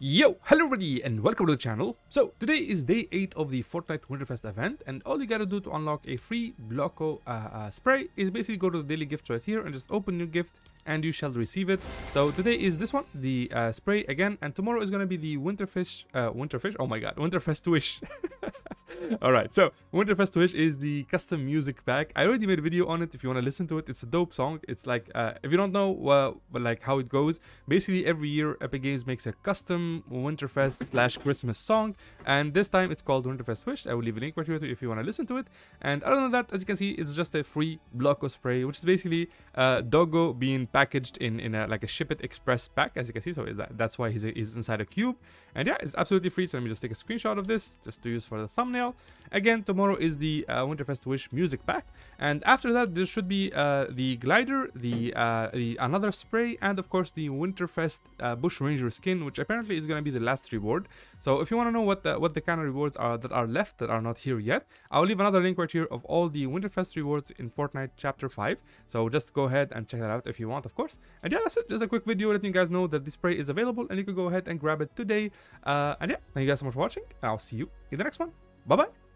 Yo, hello everybody and welcome to the channel. So today is day 8 of the Fortnite Winterfest event and all you gotta do to unlock a free Blocko uh, uh, spray is basically go to the daily gift right here and just open your gift and you shall receive it. So today is this one, the uh, spray again and tomorrow is gonna be the Winterfish, uh, Winterfish, oh my god, Winterfest Wish. All right, so Winterfest Wish is the custom music pack. I already made a video on it. If you want to listen to it, it's a dope song. It's like uh, if you don't know uh, like how it goes, basically every year Epic Games makes a custom Winterfest slash Christmas song, and this time it's called Winterfest Wish. I will leave a link right here if you want to listen to it. And other than that, as you can see, it's just a free Blocko spray, which is basically uh, Doggo being packaged in in a, like a Ship It Express pack, as you can see. So that, that's why he's, he's inside a cube. And yeah, it's absolutely free. So let me just take a screenshot of this just to use for the thumbnail. Again, tomorrow is the uh, Winterfest Wish music pack, and after that there should be uh, the glider, the, uh, the another spray, and of course the Winterfest uh, Bushranger skin, which apparently is going to be the last reward. So if you want to know what the what the kind of rewards are that are left that are not here yet, I'll leave another link right here of all the Winterfest rewards in Fortnite Chapter 5. So just go ahead and check that out if you want, of course. And yeah, that's it. Just a quick video letting you guys know that this spray is available, and you can go ahead and grab it today. Uh, and yeah, thank you guys so much for watching. I'll see you in the next one. Bye bye.